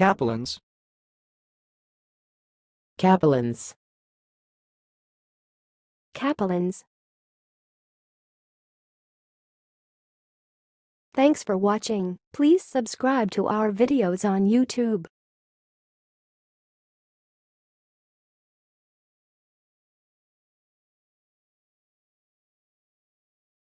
Capellans. Capellans. Capellans. Thanks for watching. Please subscribe to our videos on YouTube.